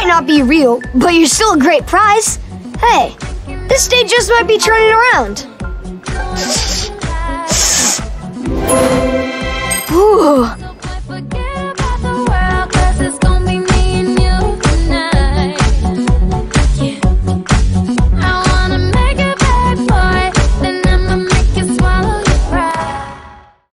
Might not be real, but you're still a great prize. Hey, this day just might be turning around.